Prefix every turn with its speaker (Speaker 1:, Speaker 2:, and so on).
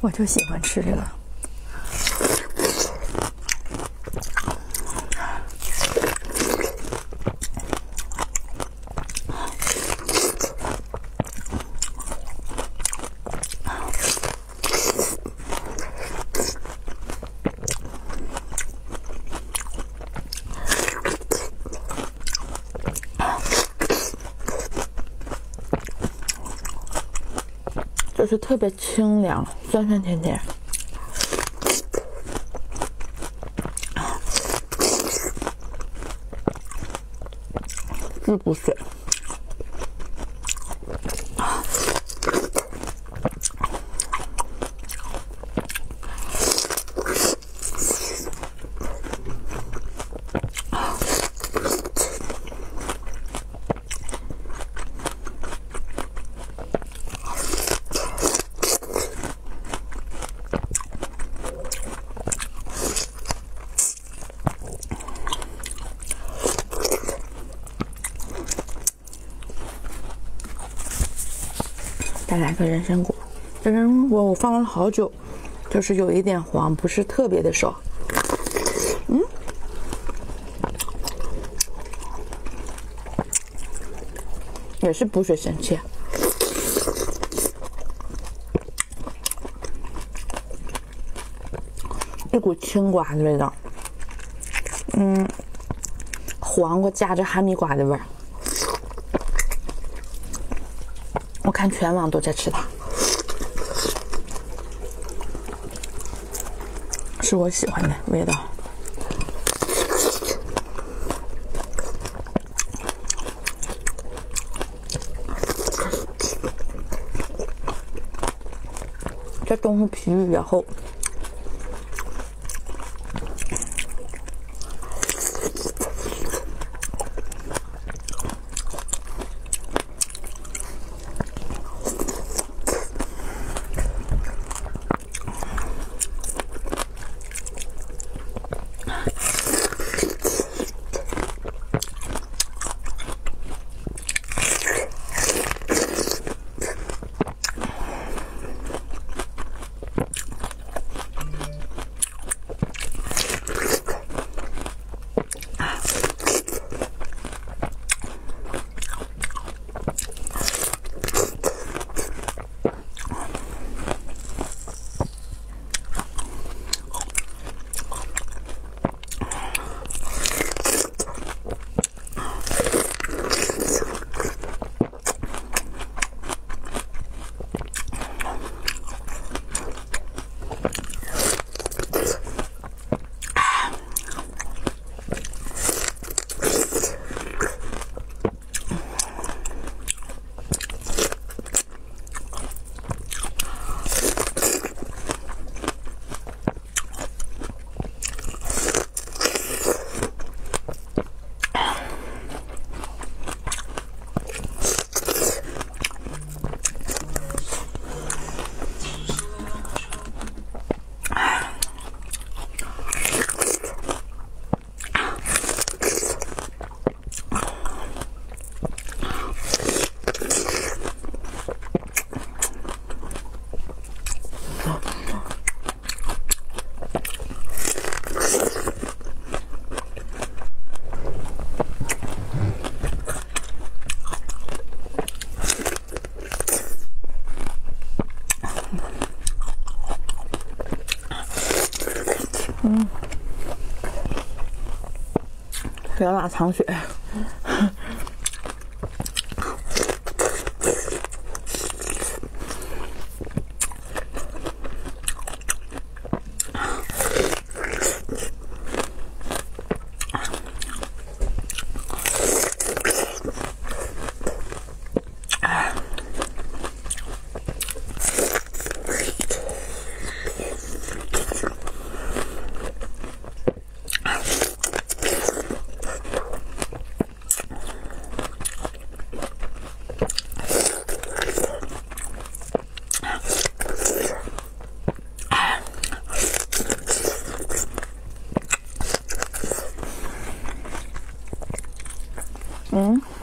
Speaker 1: 我就喜欢吃这个。就是特别清凉，酸酸甜甜，滋补水。再来个人参果，人参果我放了好久，就是有一点黄，不是特别的熟。嗯，也是补水神器，一股青瓜的味道，嗯，黄瓜夹着哈密瓜的味儿。我看全网都在吃它，是我喜欢的味道。这东西皮比较厚。小马藏血。嗯。